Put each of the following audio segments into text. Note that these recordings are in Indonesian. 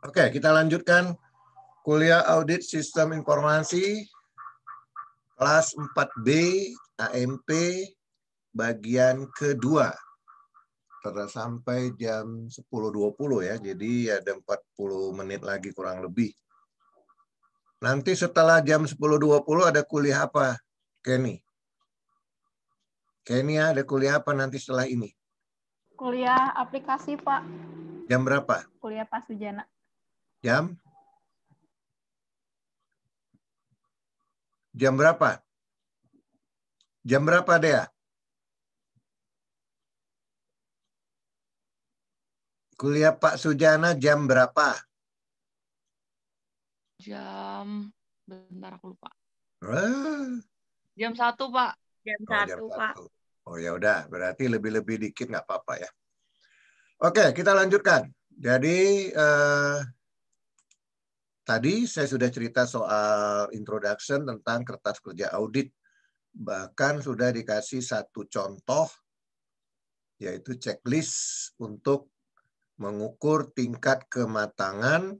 Oke, kita lanjutkan kuliah audit sistem informasi kelas 4B AMP bagian kedua. Terus sampai jam 10.20 ya. Jadi ada 40 menit lagi kurang lebih. Nanti setelah jam 10.20 ada kuliah apa, Kenny? Kenny ada kuliah apa nanti setelah ini? Kuliah aplikasi, Pak. Jam berapa? Kuliah Pak Sujana. Jam? Jam berapa? Jam berapa, Dea? Kuliah Pak Sujana jam berapa? Jam bentar aku lupa. Ah, Jam satu Pak. Jam oh, jam satu, Pak. satu. Oh ya udah, berarti lebih-lebih dikit nggak apa-apa ya. Oke, kita lanjutkan. Jadi eh, tadi saya sudah cerita soal introduction tentang kertas kerja audit. Bahkan sudah dikasih satu contoh, yaitu checklist untuk mengukur tingkat kematangan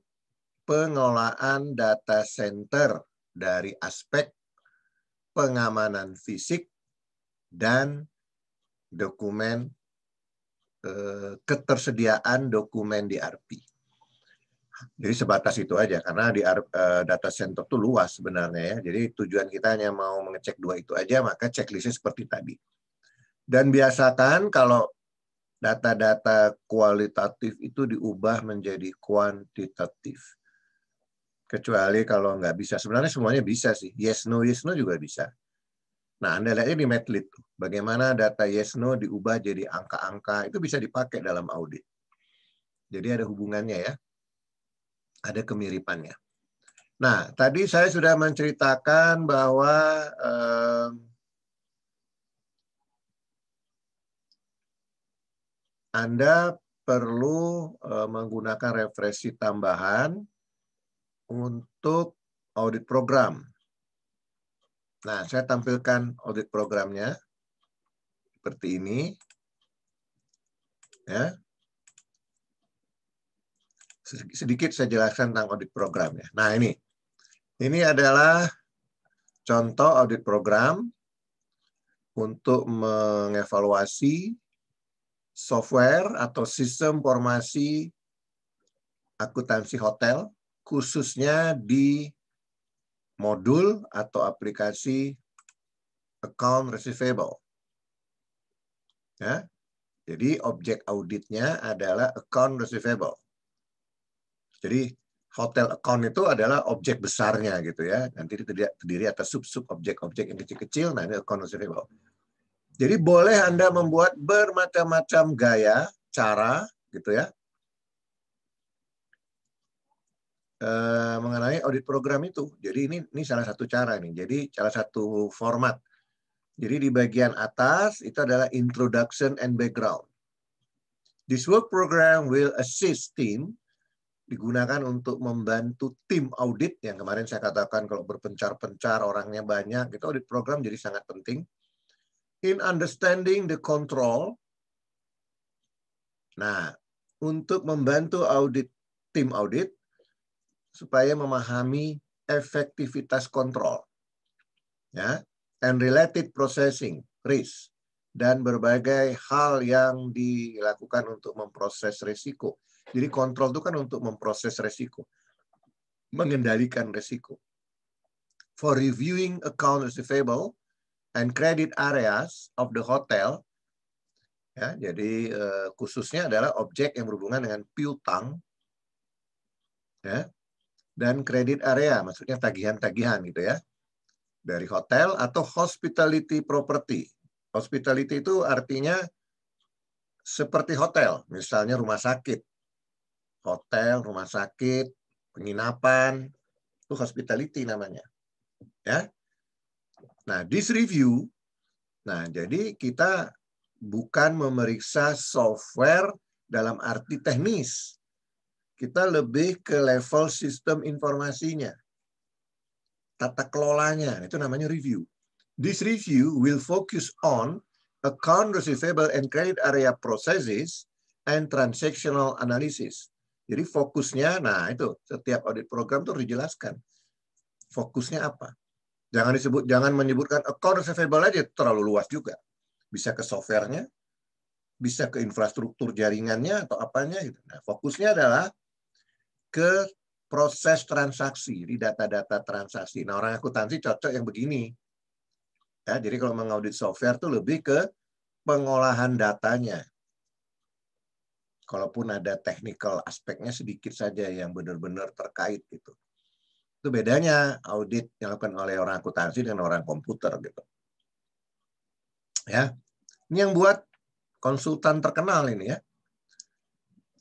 pengelolaan data center dari aspek pengamanan fisik dan dokumen eh, ketersediaan dokumen di RP. Jadi sebatas itu aja karena di eh, data center itu luas sebenarnya ya. Jadi tujuan kita hanya mau mengecek dua itu aja maka checklistnya seperti tadi. Dan biasakan kalau data-data kualitatif itu diubah menjadi kuantitatif. Kecuali kalau nggak bisa. Sebenarnya semuanya bisa sih. Yes, no, yes, no juga bisa. Nah, Anda lihat ini Matlit. Bagaimana data yes, no diubah jadi angka-angka. Itu bisa dipakai dalam audit. Jadi ada hubungannya ya. Ada kemiripannya. Nah, tadi saya sudah menceritakan bahwa eh, Anda perlu uh, menggunakan referensi tambahan untuk audit program. Nah, saya tampilkan audit programnya seperti ini. Ya. Sedikit saya jelaskan tentang audit programnya. Nah, ini. Ini adalah contoh audit program untuk mengevaluasi software atau sistem formasi akuntansi hotel khususnya di modul atau aplikasi account receivable. Ya. Jadi objek auditnya adalah account receivable. Jadi hotel account itu adalah objek besarnya gitu ya. Nanti terdiri atas sub-sub objek-objek yang kecil-kecil, nah ini account receivable. Jadi boleh Anda membuat bermacam-macam gaya, cara, gitu ya, eh, mengenai audit program itu. Jadi ini ini salah satu cara nih. Jadi salah satu format. Jadi di bagian atas itu adalah introduction and background. This work program will assist team digunakan untuk membantu tim audit yang kemarin saya katakan kalau berpencar-pencar orangnya banyak itu audit program jadi sangat penting in understanding the control. Nah, untuk membantu audit tim audit supaya memahami efektivitas kontrol. Ya, and related processing risk dan berbagai hal yang dilakukan untuk memproses risiko. Jadi kontrol itu kan untuk memproses risiko, mengendalikan risiko. For reviewing account receivable, and credit areas of the hotel ya jadi uh, khususnya adalah objek yang berhubungan dengan piutang ya dan kredit area maksudnya tagihan-tagihan gitu ya dari hotel atau hospitality property. Hospitality itu artinya seperti hotel misalnya rumah sakit hotel rumah sakit penginapan itu hospitality namanya ya Nah, this review, nah jadi kita bukan memeriksa software dalam arti teknis. Kita lebih ke level sistem informasinya. Tata kelolanya, itu namanya review. This review will focus on account receivable and credit area processes and transactional analysis. Jadi fokusnya, nah itu setiap audit program tuh dijelaskan. Fokusnya apa? Jangan disebut, jangan menyebutkan account receivable aja terlalu luas juga. Bisa ke softwarenya, bisa ke infrastruktur jaringannya atau apanya gitu. Nah, fokusnya adalah ke proses transaksi di data-data transaksi. Nah, orang akuntansi cocok yang begini. Ya, jadi kalau mengaudit software tuh lebih ke pengolahan datanya. Kalaupun ada technical aspeknya sedikit saja yang benar-benar terkait gitu. Itu bedanya audit yang dilakukan oleh orang akuntansi dengan orang komputer gitu. Ya. Ini yang buat konsultan terkenal ini ya.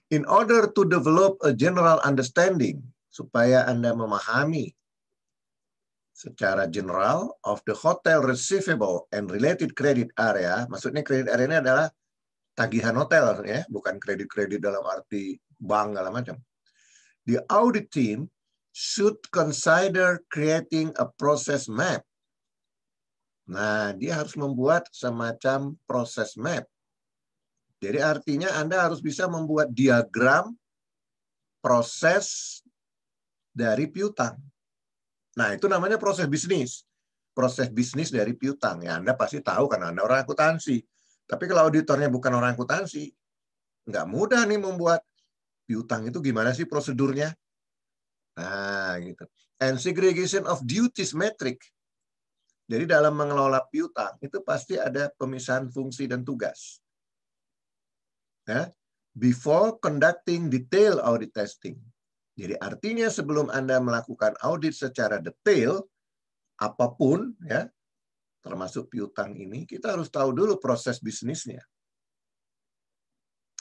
In order to develop a general understanding supaya Anda memahami secara general of the hotel receivable and related credit area. Maksudnya credit area ini adalah tagihan hotel ya, bukan kredit-kredit dalam arti bank segala macam. The audit team should consider creating a process map. Nah, dia harus membuat semacam proses map. Jadi artinya Anda harus bisa membuat diagram proses dari piutang. Nah, itu namanya proses bisnis. Proses bisnis dari piutang. Ya, Anda pasti tahu karena Anda orang akuntansi. Tapi kalau auditornya bukan orang akuntansi, nggak mudah nih membuat piutang itu gimana sih prosedurnya. Nah, gitu. And segregation of duties metric. Jadi dalam mengelola piutang itu pasti ada pemisahan fungsi dan tugas. Ya. Before conducting detail audit testing. Jadi artinya sebelum Anda melakukan audit secara detail, apa pun ya, termasuk piutang ini, kita harus tahu dulu proses bisnisnya.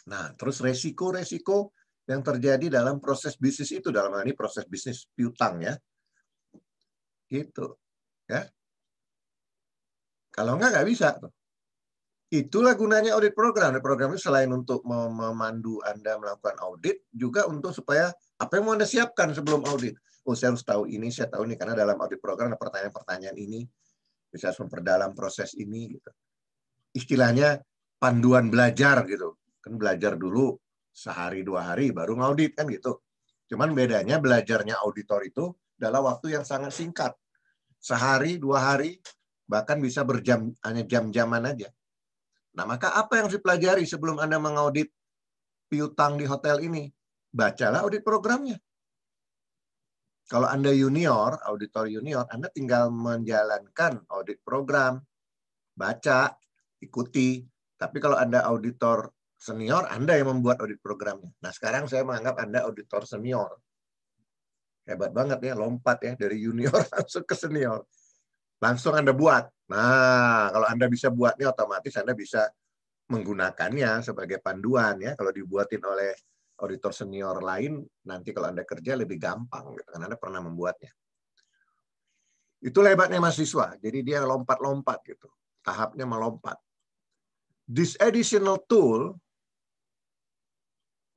Nah, terus resiko-resiko yang terjadi dalam proses bisnis itu dalam hal ini proses bisnis piutang ya. Gitu. Ya. Kalau enggak nggak bisa. Itulah gunanya audit program. Audit program itu selain untuk memandu Anda melakukan audit, juga untuk supaya apa yang mau Anda siapkan sebelum audit. Oh, saya harus tahu ini, saya tahu ini. Karena dalam audit program ada pertanyaan-pertanyaan ini. Bisa memperdalam proses ini. Gitu. Istilahnya panduan belajar gitu. Kan belajar dulu sehari dua hari baru ngaudit kan gitu. Cuman bedanya belajarnya auditor itu adalah waktu yang sangat singkat. Sehari, dua hari, bahkan bisa berjam hanya jam-jaman aja. Nah, maka apa yang harus dipelajari sebelum Anda mengaudit piutang di hotel ini? Bacalah audit programnya. Kalau Anda junior, auditor junior, Anda tinggal menjalankan audit program, baca, ikuti. Tapi kalau Anda auditor senior, Anda yang membuat audit programnya. Nah, sekarang saya menganggap Anda auditor senior. Hebat banget ya, lompat ya dari junior langsung ke senior. Langsung Anda buat. Nah, kalau Anda bisa buatnya otomatis Anda bisa menggunakannya sebagai panduan ya. Kalau dibuatin oleh auditor senior lain, nanti kalau Anda kerja lebih gampang gitu karena Anda pernah membuatnya. Itu hebatnya mahasiswa. Jadi dia lompat-lompat gitu. Tahapnya melompat. This additional tool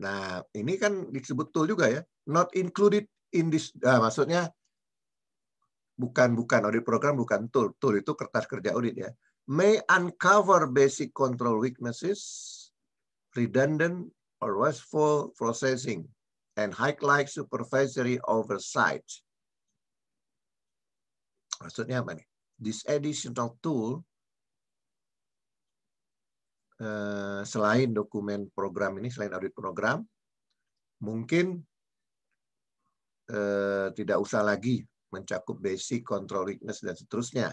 Nah, ini kan disebut tool juga ya. Not included in this, nah, maksudnya bukan bukan audit program bukan tool tool itu kertas kerja audit ya may uncover basic control weaknesses redundant or wasteful processing and highlight supervisory oversight maksudnya apa nih this additional tool uh, selain dokumen program ini selain audit program mungkin uh, tidak usah lagi mencakup basic, control weakness, dan seterusnya.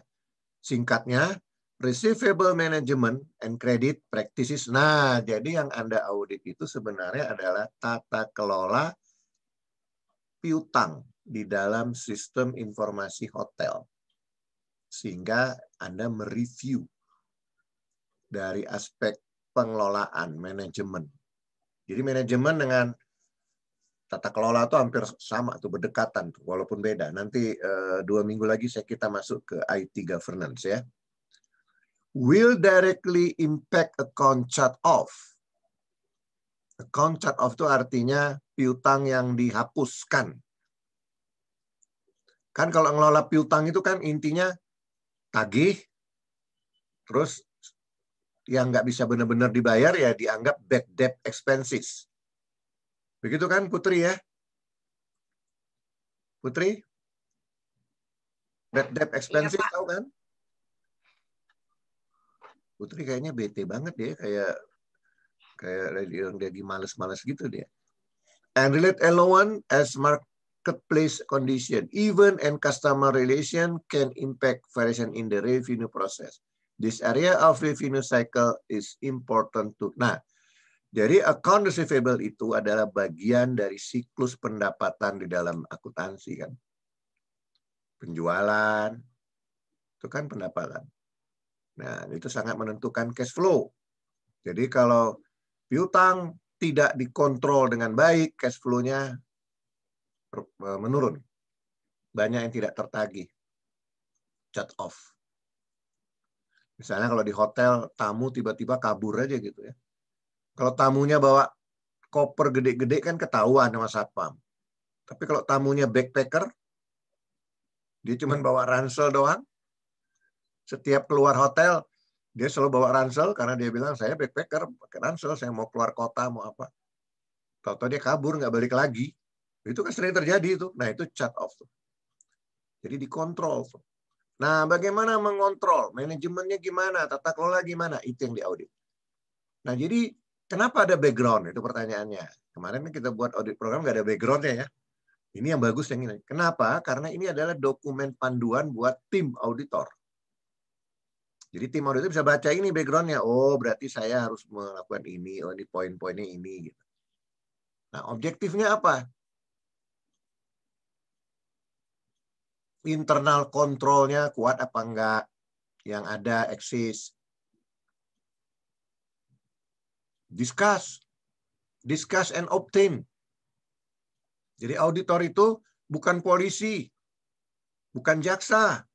Singkatnya, receivable management and credit practices. Nah, jadi yang Anda audit itu sebenarnya adalah tata kelola piutang di dalam sistem informasi hotel. Sehingga Anda mereview dari aspek pengelolaan, manajemen. Jadi manajemen dengan tata kelola itu hampir sama tuh berdekatan walaupun beda. Nanti uh, dua minggu lagi saya kita masuk ke IT governance ya. Will directly impact account shut off. Account shut off itu artinya piutang yang dihapuskan. Kan kalau ngelola piutang itu kan intinya tagih, terus yang nggak bisa benar-benar dibayar ya dianggap bad debt expenses Begitu kan Putri ya? Putri? Bad debt expenses Pak. tahu kan? Putri kayaknya bete banget dia kayak kayak yang lagi males-males gitu dia. And relate allowance as marketplace condition, even and customer relation can impact variation in the revenue process. This area of revenue cycle is important to. Nah, jadi account receivable itu adalah bagian dari siklus pendapatan di dalam akuntansi kan. Penjualan itu kan pendapatan. Nah, itu sangat menentukan cash flow. Jadi kalau piutang tidak dikontrol dengan baik, cash flow-nya eh, menurun. Banyak yang tidak tertagih. Shut off. Misalnya kalau di hotel, tamu tiba-tiba kabur aja gitu ya. Kalau tamunya bawa koper gede-gede kan ketahuan sama satpam. Tapi kalau tamunya backpacker, dia cuma bawa ransel doang. Setiap keluar hotel, dia selalu bawa ransel karena dia bilang saya backpacker pakai ransel, saya mau keluar kota mau apa. Tahu-tahu dia kabur nggak balik lagi. Itu kan sering terjadi itu. Nah itu shut off tuh. Jadi dikontrol tuh. Nah, bagaimana mengontrol? Manajemennya gimana? Tata kelola gimana? Itu yang diaudit. Nah, jadi kenapa ada background? Itu pertanyaannya. Kemarin kan kita buat audit program nggak ada backgroundnya ya. Ini yang bagus yang ini. Kenapa? Karena ini adalah dokumen panduan buat tim auditor. Jadi tim auditor bisa baca ini backgroundnya. Oh, berarti saya harus melakukan ini. Oh, ini poin-poinnya ini. Gitu. Nah, objektifnya apa? internal kontrolnya kuat apa enggak, yang ada eksis. Discuss, discuss and obtain. Jadi auditor itu bukan polisi, bukan jaksa.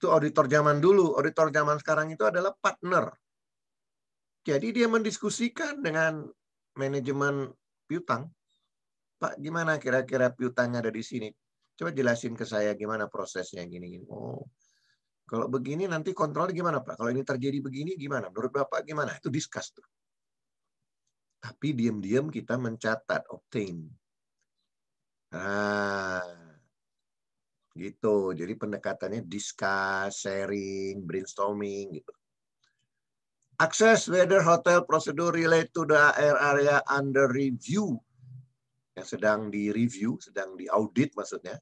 Itu auditor zaman dulu, auditor zaman sekarang itu adalah partner. Jadi dia mendiskusikan dengan manajemen piutang. Pak, gimana kira-kira piutangnya ada di sini? Coba jelasin ke saya gimana prosesnya gini-gini. Oh, kalau begini nanti kontrol gimana Pak? Kalau ini terjadi begini gimana? Menurut Bapak gimana? Itu discuss tuh. Tapi diam-diam kita mencatat, obtain. Nah, gitu. Jadi pendekatannya discuss, sharing, brainstorming gitu. Access whether hotel procedure relate to the area under review yang sedang di review, sedang di audit maksudnya,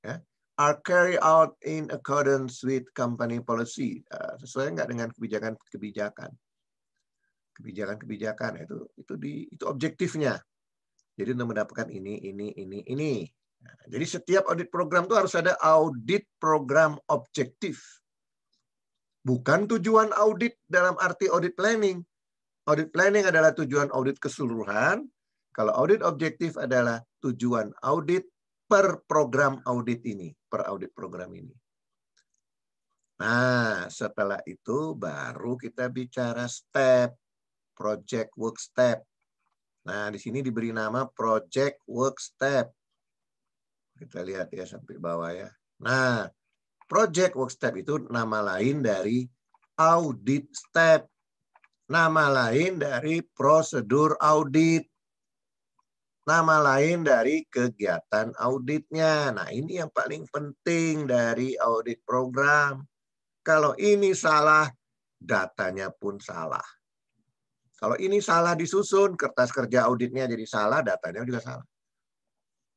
ya, are carry out in accordance with company policy, uh, sesuai nggak dengan kebijakan-kebijakan, kebijakan-kebijakan itu itu di itu objektifnya. Jadi untuk mendapatkan ini, ini, ini, ini. Jadi setiap audit program itu harus ada audit program objektif. Bukan tujuan audit dalam arti audit planning. Audit planning adalah tujuan audit keseluruhan. Kalau audit objektif adalah tujuan audit per program audit ini, per audit program ini. Nah, setelah itu baru kita bicara step, project work step. Nah, di sini diberi nama project work step. Kita lihat ya sampai bawah ya. Nah, project work step itu nama lain dari audit step. Nama lain dari prosedur audit. Nama lain dari kegiatan auditnya. Nah, ini yang paling penting dari audit program. Kalau ini salah, datanya pun salah. Kalau ini salah disusun, kertas kerja auditnya jadi salah, datanya juga salah.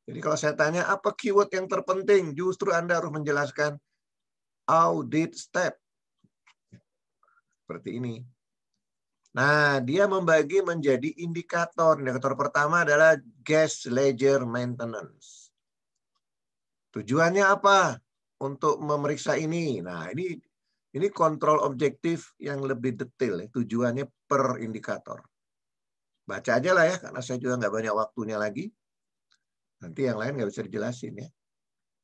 Jadi kalau saya tanya apa keyword yang terpenting, justru Anda harus menjelaskan audit step. Seperti ini. Nah, dia membagi menjadi indikator. Indikator pertama adalah gas ledger maintenance. Tujuannya apa? Untuk memeriksa ini. Nah, ini ini kontrol objektif yang lebih detail. Ya. Tujuannya per indikator. Baca aja lah ya, karena saya juga nggak banyak waktunya lagi. Nanti yang lain nggak bisa dijelasin ya.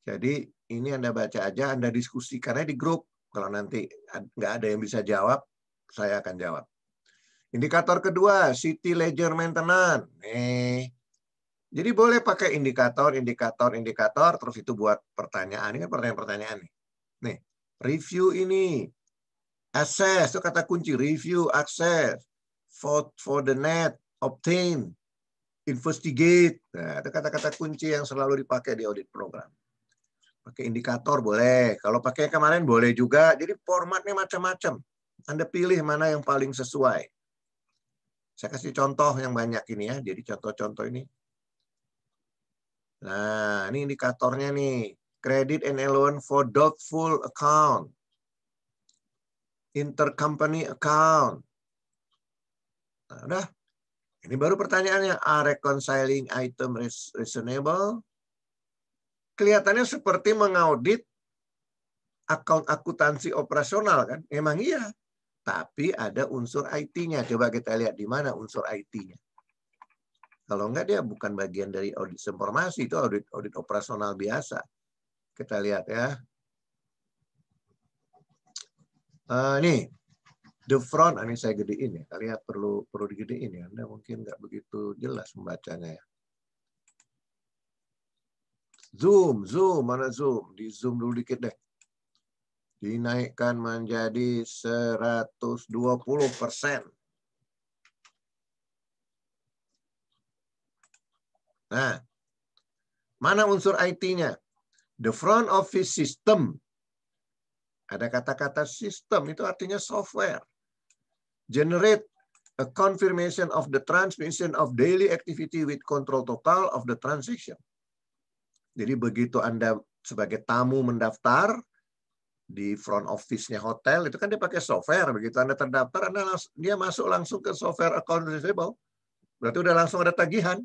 Jadi ini Anda baca aja, Anda diskusi. Karena di grup. Kalau nanti nggak ada yang bisa jawab, saya akan jawab. Indikator kedua, city ledger maintenance. Nih. Jadi boleh pakai indikator, indikator, indikator, terus itu buat pertanyaan. Ini kan pertanyaan-pertanyaan nih. Nih, review ini. Access, itu kata kunci. Review, access. For, for the net, obtain. Investigate. Nah, itu kata-kata kunci yang selalu dipakai di audit program. Pakai indikator boleh. Kalau pakai kemarin boleh juga. Jadi formatnya macam-macam. Anda pilih mana yang paling sesuai. Saya kasih contoh yang banyak ini ya. Jadi contoh-contoh ini. Nah, ini indikatornya nih. Credit and allowance for doubtful account. Intercompany account. Nah, udah. Ini baru pertanyaannya. Are reconciling item reasonable? Kelihatannya seperti mengaudit akun akuntansi operasional kan? Emang iya. Tapi ada unsur IT-nya. Coba kita lihat di mana unsur IT-nya. Kalau enggak dia bukan bagian dari audit informasi, itu audit audit operasional biasa. Kita lihat ya. Uh, ini the front, ini saya gedein ya. Kalian perlu perlu digedein ya. Anda mungkin nggak begitu jelas membacanya ya. Zoom, zoom, mana zoom? Di zoom dulu dikit deh. Dinaikkan menjadi 120 persen. Nah, mana unsur IT-nya? The front office system. Ada kata-kata sistem, itu artinya software. Generate a confirmation of the transmission of daily activity with control total of the transaction. Jadi begitu Anda sebagai tamu mendaftar di front office-nya hotel, itu kan dia pakai software. Begitu Anda terdaftar, Anda langsung, dia masuk langsung ke software account receivable. Berarti udah langsung ada tagihan.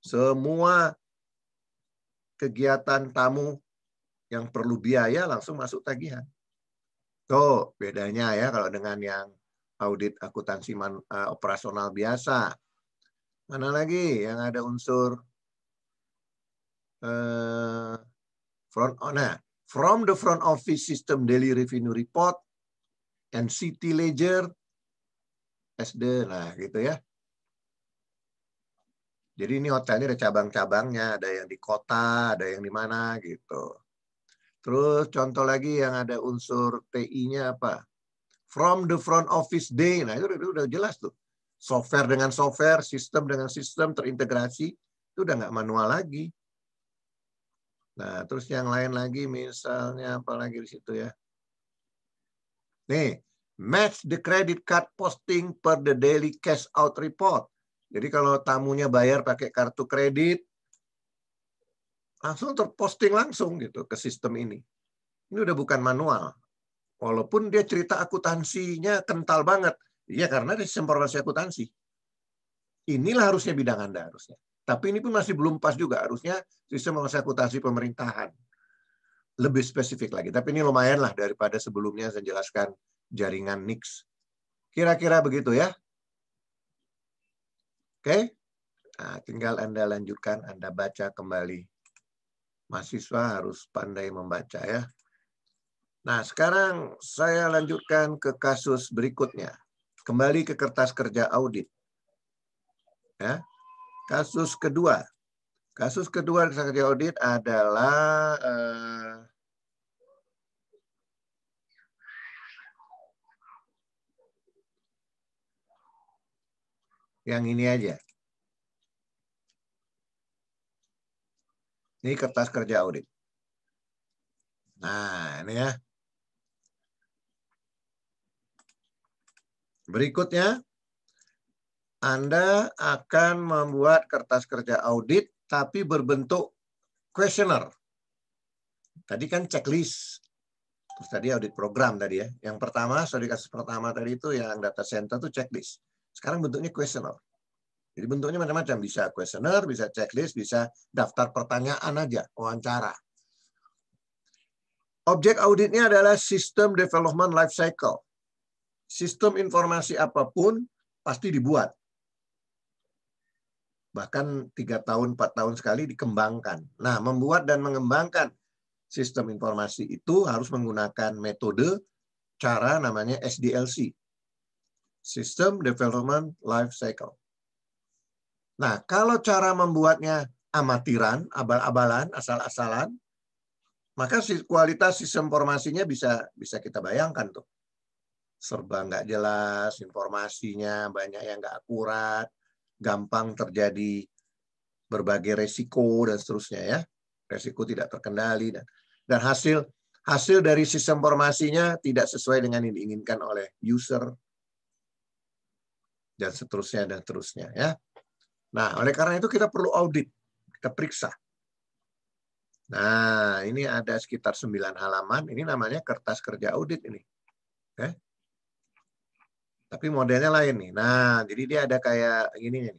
Semua kegiatan tamu yang perlu biaya langsung masuk tagihan. Tuh bedanya ya kalau dengan yang audit akuntansi uh, operasional biasa. Mana lagi yang ada unsur uh, front oh, nah from the front office system daily revenue report and city ledger SD nah gitu ya. Jadi ini hotelnya ada cabang-cabangnya, ada yang di kota, ada yang di mana gitu. Terus contoh lagi yang ada unsur TI-nya apa? From the front office day. Nah, itu udah, udah jelas tuh. Software dengan software, sistem dengan sistem terintegrasi, itu udah nggak manual lagi. Nah, terus yang lain lagi misalnya apa lagi di situ ya? Nih, match the credit card posting per the daily cash out report. Jadi kalau tamunya bayar pakai kartu kredit, langsung terposting langsung gitu ke sistem ini. Ini udah bukan manual. Walaupun dia cerita akuntansinya kental banget. Iya karena dia sistem informasi akuntansi. Inilah harusnya bidang Anda harusnya. Tapi ini pun masih belum pas juga. Harusnya sistem informasi akuntansi pemerintahan. Lebih spesifik lagi. Tapi ini lumayan lah daripada sebelumnya saya jelaskan jaringan NIX. Kira-kira begitu ya. Oke, nah, tinggal Anda lanjutkan, Anda baca kembali. Mahasiswa harus pandai membaca ya. Nah, sekarang saya lanjutkan ke kasus berikutnya. Kembali ke kertas kerja audit. Ya. Kasus kedua. Kasus kedua kertas kerja audit adalah eh, Yang ini aja. Ini kertas kerja audit. Nah, ini ya. Berikutnya, Anda akan membuat kertas kerja audit tapi berbentuk questionnaire. Tadi kan checklist. Terus tadi audit program tadi ya. Yang pertama, sorry kasus pertama tadi itu yang data center itu checklist. Sekarang bentuknya questionnaire. Jadi bentuknya macam-macam. Bisa questionnaire, bisa checklist, bisa daftar pertanyaan aja, wawancara. Objek auditnya adalah sistem development life cycle. Sistem informasi apa pun pasti dibuat. Bahkan tiga tahun, empat tahun sekali dikembangkan. Nah, membuat dan mengembangkan sistem informasi itu harus menggunakan metode cara namanya SDLC. System Development Life Cycle. Nah, kalau cara membuatnya amatiran, abal-abalan, asal-asalan, maka kualitas sistem informasinya bisa bisa kita bayangkan tuh. Serba nggak jelas, informasinya banyak yang nggak akurat, gampang terjadi berbagai resiko dan seterusnya ya. Resiko tidak terkendali dan dan hasil hasil dari sistem formasinya tidak sesuai dengan yang diinginkan oleh user dan seterusnya dan seterusnya ya. Nah, oleh karena itu kita perlu audit, kita periksa. Nah, ini ada sekitar 9 halaman. Ini namanya kertas kerja audit ini. Ya. Tapi modelnya lain nih. Nah, jadi dia ada kayak gini nih.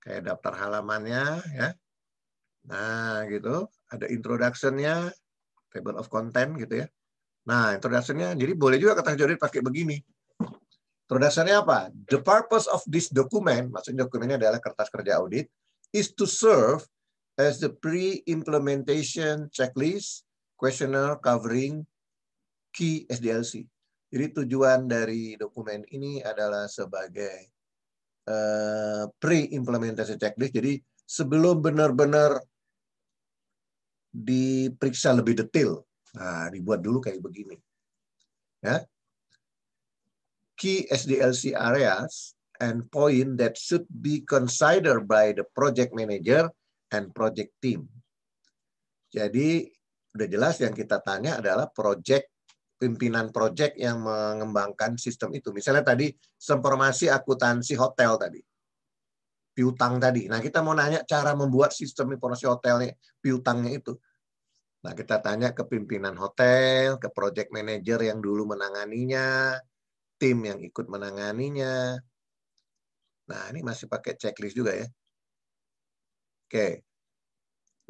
Kayak daftar halamannya ya. Nah, gitu. Ada introduction-nya, table of content gitu ya. Nah, introduction-nya jadi boleh juga kerja audit pakai begini. Introduction-nya apa? The purpose of this document, maksudnya dokumennya adalah kertas kerja audit, is to serve as the pre-implementation checklist questionnaire covering key SDLC. Jadi tujuan dari dokumen ini adalah sebagai uh, pre-implementation checklist. Jadi sebelum benar-benar diperiksa lebih detail, nah dibuat dulu kayak begini. Ya, key SDLC areas and point that should be considered by the project manager and project team. Jadi udah jelas yang kita tanya adalah project pimpinan project yang mengembangkan sistem itu. Misalnya tadi informasi akuntansi hotel tadi. Piutang tadi. Nah, kita mau nanya cara membuat sistem informasi hotelnya, piutangnya itu. Nah, kita tanya ke pimpinan hotel, ke project manager yang dulu menanganinya, tim yang ikut menanganinya. Nah, ini masih pakai checklist juga ya. Oke.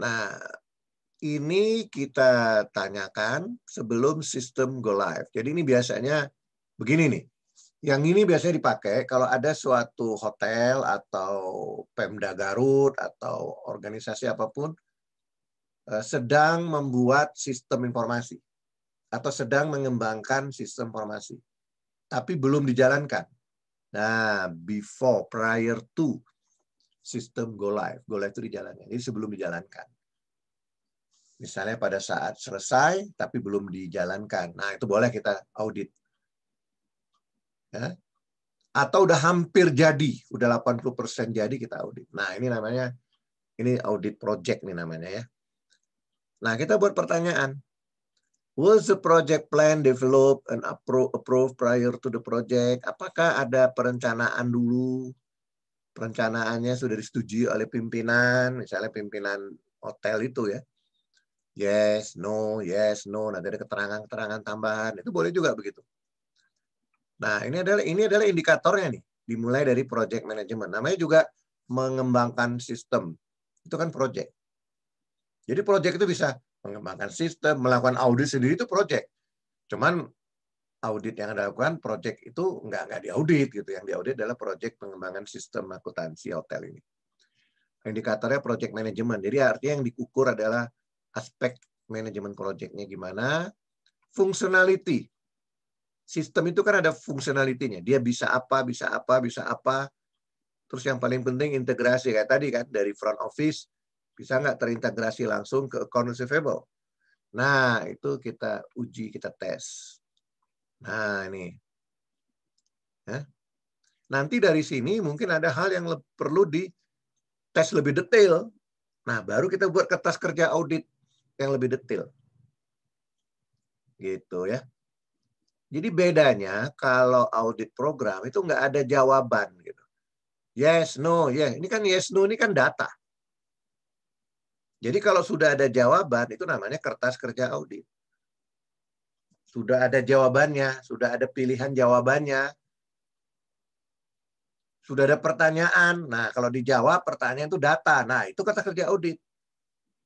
Nah, ini kita tanyakan sebelum sistem go live. Jadi ini biasanya begini nih. Yang ini biasanya dipakai kalau ada suatu hotel atau Pemda Garut atau organisasi apa pun eh, sedang membuat sistem informasi atau sedang mengembangkan sistem informasi tapi belum dijalankan. Nah, before, prior to sistem go live. Go live itu dijalankan. Ini sebelum dijalankan. Misalnya pada saat selesai, tapi belum dijalankan. Nah, itu boleh kita audit. Ya. Atau udah hampir jadi, udah 80% jadi kita audit. Nah, ini namanya, ini audit project nih namanya ya. Nah, kita buat pertanyaan. Was the project plan developed and approved prior to the project? Apakah ada perencanaan dulu? Perencanaannya sudah disetujui oleh pimpinan, misalnya pimpinan hotel itu ya. Yes, no, yes, no. Nah, ada keterangan-keterangan tambahan. Itu boleh juga begitu. Nah, ini adalah ini adalah indikatornya nih. Dimulai dari project management. Namanya juga mengembangkan sistem. Itu kan project. Jadi project itu bisa mengembangkan sistem, melakukan audit sendiri itu project. Cuman audit yang dilakukan project itu nggak nggak diaudit gitu. Yang diaudit adalah project pengembangan sistem akuntansi hotel ini. Indikatornya project management. Jadi artinya yang diukur adalah aspek manajemen projectnya gimana, functionality. Sistem itu kan ada functionality-nya. Dia bisa apa, bisa apa, bisa apa. Terus yang paling penting integrasi kayak tadi kan dari front office bisa nggak terintegrasi langsung ke account receivable? Nah, itu kita uji, kita tes. Nah, ini. Ya. Nanti dari sini mungkin ada hal yang perlu di tes lebih detail. Nah, baru kita buat kertas kerja audit yang lebih detail. Gitu ya. Jadi bedanya kalau audit program itu nggak ada jawaban gitu. Yes, no, ya. Ini kan yes, no, ini kan data. Jadi kalau sudah ada jawaban, itu namanya kertas kerja audit. Sudah ada jawabannya, sudah ada pilihan jawabannya. Sudah ada pertanyaan. Nah, kalau dijawab pertanyaan itu data. Nah, itu kertas kerja audit.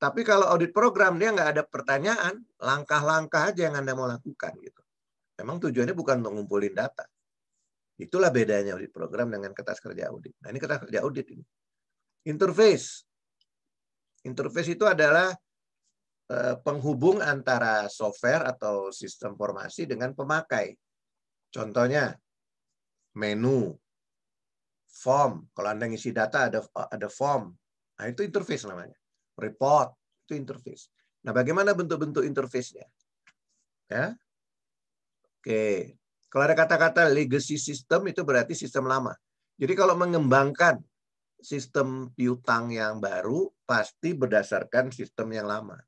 Tapi kalau audit program dia nggak ada pertanyaan, langkah-langkah aja yang Anda mau lakukan gitu. Memang tujuannya bukan untuk ngumpulin data. Itulah bedanya audit program dengan kertas kerja audit. Nah, ini kertas kerja audit ini. Interface. Interface itu adalah eh, penghubung antara software atau sistem formasi dengan pemakai. Contohnya, menu, form. Kalau Anda ngisi data ada ada form. Nah, itu interface namanya. Report, itu interface. Nah, bagaimana bentuk-bentuk interface-nya? Ya. Oke. Kalau ada kata-kata legacy system itu berarti sistem lama. Jadi kalau mengembangkan sistem piutang yang baru pasti berdasarkan sistem yang lama.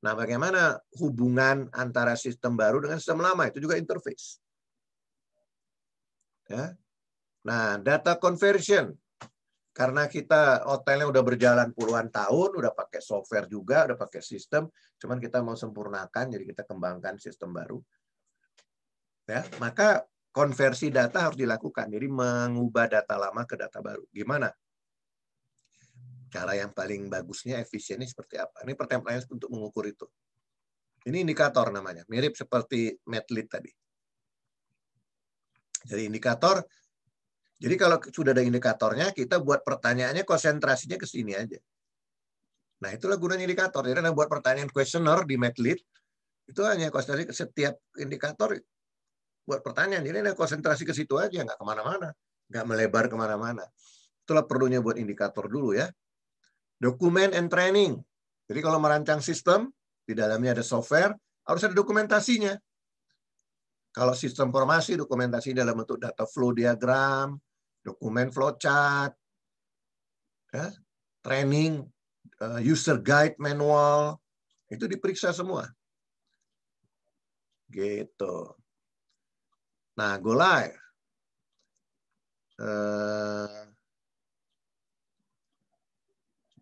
Nah, bagaimana hubungan antara sistem baru dengan sistem lama? Itu juga interface. Ya. Nah, data conversion. Karena kita hotelnya udah berjalan puluhan tahun, udah pakai software juga, udah pakai sistem, cuman kita mau sempurnakan, jadi kita kembangkan sistem baru. Ya, maka konversi data harus dilakukan. Jadi mengubah data lama ke data baru. Gimana? Cara yang paling bagusnya, efisiennya seperti apa? Ini pertanyaan untuk mengukur itu. Ini indikator namanya, mirip seperti Medlit tadi. Jadi indikator jadi kalau sudah ada indikatornya, kita buat pertanyaannya konsentrasinya ke sini aja. Nah, itulah gunanya indikator. Jadi, yang buat pertanyaan questioner di Medlit, itu hanya konsentrasi ke setiap indikator buat pertanyaan. Jadi, ada konsentrasi ke situ aja, nggak ke mana-mana. Nggak melebar ke mana-mana. Itulah perlunya buat indikator dulu ya. Dokumen and training. Jadi, kalau merancang sistem, di dalamnya ada software, harus ada dokumentasinya. Kalau sistem formasi, dokumentasi dalam bentuk data flow diagram, dokumen flowchart, ya, training, uh, user guide manual, itu diperiksa semua. Gitu. Nah, go live. Uh,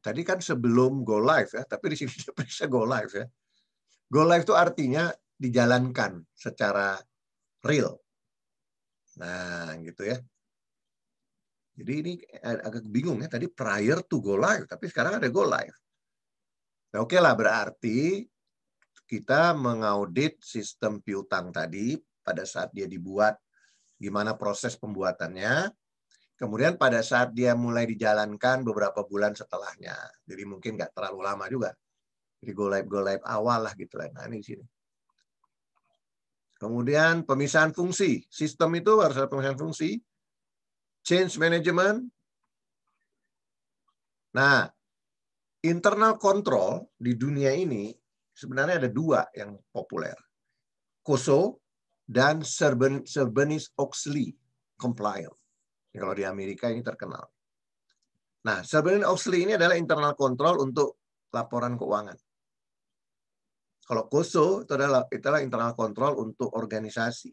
tadi kan sebelum go live ya, tapi di sini diperiksa go live ya. Go live itu artinya dijalankan secara real. Nah, gitu ya. Jadi ini agak bingung ya. Tadi prior to go live, tapi sekarang ada go live. Nah, oke okay lah, berarti kita mengaudit sistem piutang tadi pada saat dia dibuat, gimana proses pembuatannya. Kemudian pada saat dia mulai dijalankan beberapa bulan setelahnya. Jadi mungkin nggak terlalu lama juga. Jadi go live go live awal lah gitu lah. Nah ini di sini. Kemudian pemisahan fungsi. Sistem itu harus ada pemisahan fungsi change management. Nah, internal control di dunia ini sebenarnya ada dua yang populer. COSO dan Sarbanes-Oxley compliance. Kalau di Amerika ini terkenal. Nah, Sarbanes-Oxley ini adalah internal control untuk laporan keuangan. Kalau COSO itu adalah, itulah internal control untuk organisasi.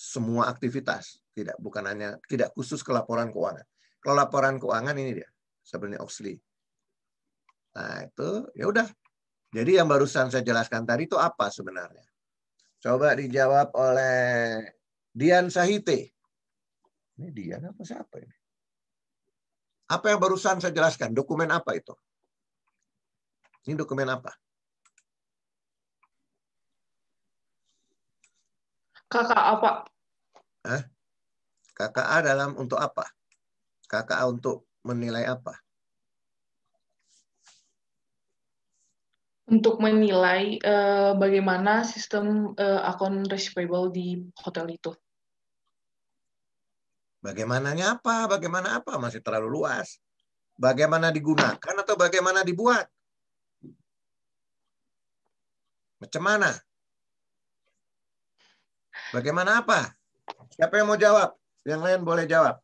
Semua aktivitas tidak bukan hanya tidak khusus ke laporan keuangan. Kalau laporan keuangan ini dia sebenarnya Oxley. Nah, itu ya udah. Jadi yang barusan saya jelaskan tadi itu apa sebenarnya? Coba dijawab oleh Dian Sahite. Ini Dian apa siapa ini? Apa yang barusan saya jelaskan? Dokumen apa itu? Ini dokumen apa? Kakak apa? Hah? KKA dalam untuk apa? KKA untuk menilai apa? Untuk menilai uh, bagaimana sistem uh, akun receivable di hotel itu. Bagaimananya apa? Bagaimana apa? Masih terlalu luas. Bagaimana digunakan atau bagaimana dibuat? Macam mana? Bagaimana apa? Siapa yang mau jawab? Yang lain boleh jawab.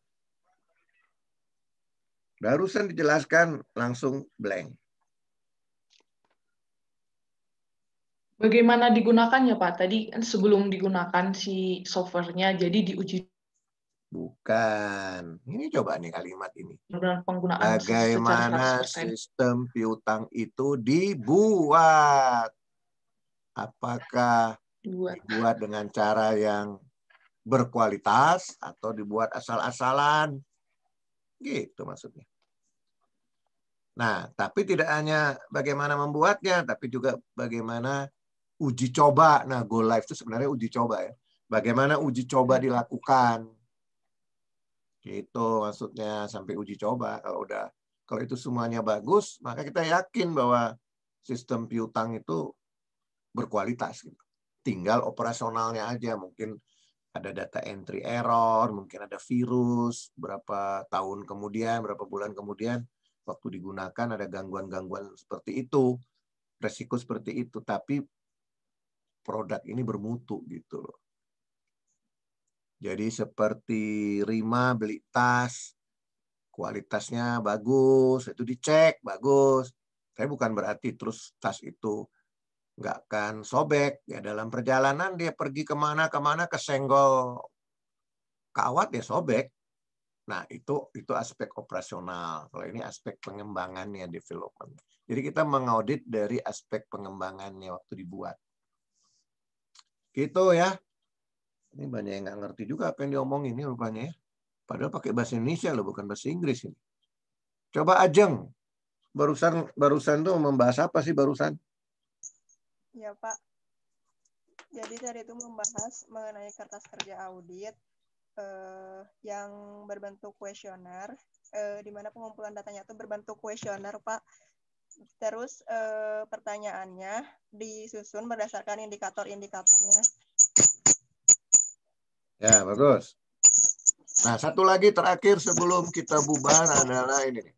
Barusan dijelaskan langsung blank. Bagaimana digunakannya Pak? Tadi kan sebelum digunakan si softwarenya, jadi diuji. Bukan. Ini coba nih kalimat ini. Penggunaan Bagaimana sistem piutang itu dibuat? Apakah dibuat dengan cara yang berkualitas atau dibuat asal-asalan. Gitu maksudnya. Nah, tapi tidak hanya bagaimana membuatnya, tapi juga bagaimana uji coba. Nah, go live itu sebenarnya uji coba ya. Bagaimana uji coba dilakukan. Gitu maksudnya sampai uji coba. Kalau udah kalau itu semuanya bagus, maka kita yakin bahwa sistem piutang itu berkualitas gitu. Tinggal operasionalnya aja mungkin ada data entry error, mungkin ada virus, berapa tahun kemudian, berapa bulan kemudian, waktu digunakan ada gangguan-gangguan seperti itu, resiko seperti itu, tapi produk ini bermutu gitu loh. Jadi seperti Rima beli tas, kualitasnya bagus, itu dicek bagus. Tapi bukan berarti terus tas itu nggak akan sobek. Ya dalam perjalanan dia pergi ke mana ke mana kesenggol kawat ya sobek. Nah itu itu aspek operasional. Kalau ini aspek pengembangannya development. Jadi kita mengaudit dari aspek pengembangannya waktu dibuat. Gitu ya. Ini banyak yang nggak ngerti juga apa yang diomongin ini rupanya ya. Padahal pakai bahasa Indonesia loh, bukan bahasa Inggris ini. Coba Ajeng. Barusan barusan tuh membahas apa sih barusan? Ya Pak. Jadi tadi itu membahas mengenai kertas kerja audit eh, yang berbentuk kuesioner, eh, di mana pengumpulan datanya itu berbentuk kuesioner Pak. Terus eh, pertanyaannya disusun berdasarkan indikator-indikatornya. Ya, bagus. Nah, satu lagi terakhir sebelum kita bubar adalah ini nih.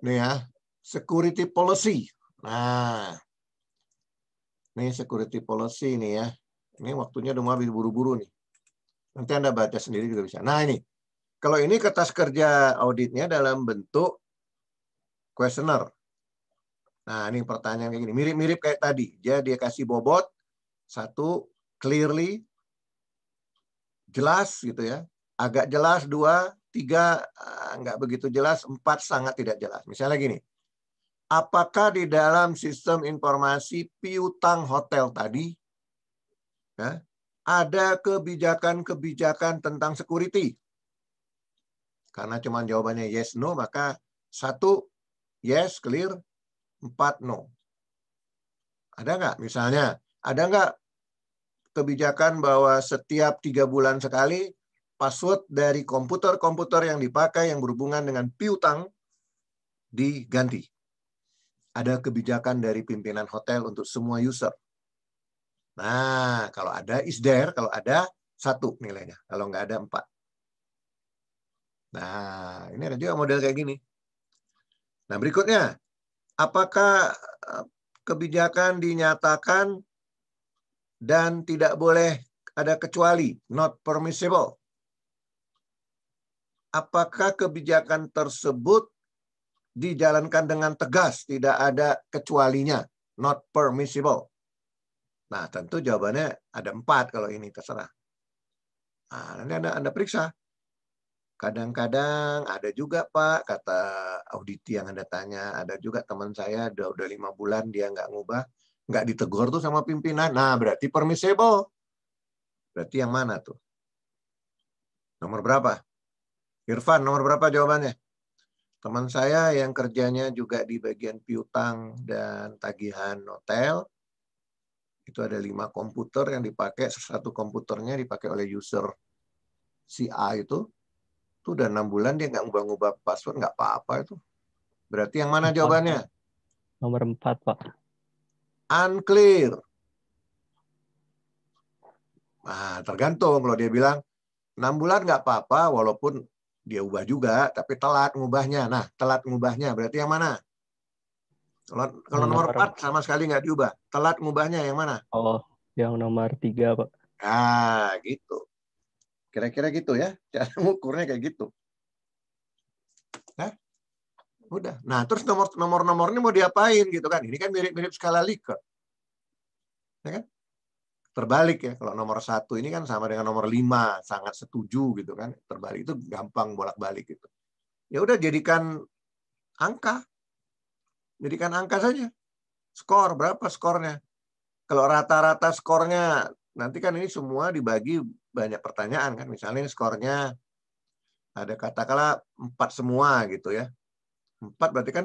Ya, security policy. Nah, ini security policy nih ya. Ini waktunya udah mau buru-buru nih. Nanti Anda baca sendiri juga bisa. Nah, ini. Kalau ini kertas kerja auditnya dalam bentuk questionnaire. Nah, ini pertanyaan kayak gini. Mirip-mirip kayak tadi. Dia dia kasih bobot. Satu, clearly, jelas gitu ya. Agak jelas dua, tiga ah, nggak begitu jelas, empat sangat tidak jelas. Misalnya gini, apakah di dalam sistem informasi piutang hotel tadi ya, ada kebijakan-kebijakan tentang security? Karena cuma jawabannya yes no, maka satu yes clear, empat no. Ada nggak? Misalnya, ada nggak kebijakan bahwa setiap tiga bulan sekali password dari komputer-komputer yang dipakai yang berhubungan dengan piutang diganti. Ada kebijakan dari pimpinan hotel untuk semua user. Nah, kalau ada is there, kalau ada satu nilainya, kalau nggak ada empat. Nah, ini ada juga model kayak gini. Nah, berikutnya, apakah eh, kebijakan dinyatakan dan tidak boleh ada kecuali, not permissible. Apakah kebijakan tersebut dijalankan dengan tegas, tidak ada kecualinya, not permissible? Nah, tentu jawabannya ada empat kalau ini terserah. Nah, nanti Anda, Anda periksa. Kadang-kadang ada juga Pak, kata auditi yang Anda tanya, ada juga teman saya udah, udah lima bulan dia nggak ngubah, nggak ditegur tuh sama pimpinan. Nah, berarti permissible. Berarti yang mana tuh? Nomor berapa? Irfan, nomor berapa jawabannya? Teman saya yang kerjanya juga di bagian piutang dan tagihan hotel, itu ada lima komputer yang dipakai, satu komputernya dipakai oleh user si A itu, itu udah enam bulan dia nggak ngubah-ngubah password, nggak apa-apa itu. Berarti yang mana jawabannya? Nomor empat, Pak. unclear. Nah, tergantung kalau dia bilang enam bulan nggak apa-apa, walaupun dia ubah juga, tapi telat ngubahnya. Nah, telat ngubahnya berarti yang mana? Kalau kalau nomor Nomor- 4 sama sekali nggak diubah, telat ngubahnya yang mana? Oh, yang nomor tiga, Pak. Nah, gitu. Kira-kira gitu ya. Cara ngukurnya kayak gitu. Hah? Udah. Nah, terus nomor nomor nomornya mau diapain gitu kan? Ini kan mirip-mirip skala Likert. Ya kan? Terbalik ya. Kalau nomor satu ini kan sama dengan nomor lima, sangat setuju gitu kan. Terbalik itu gampang bolak-balik gitu. Ya udah jadikan angka. Jadikan angka saja. Skor berapa skornya? Kalau rata-rata skornya nanti kan ini semua dibagi banyak pertanyaan kan. Misalnya skornya ada katakanlah empat semua gitu ya. Empat berarti kan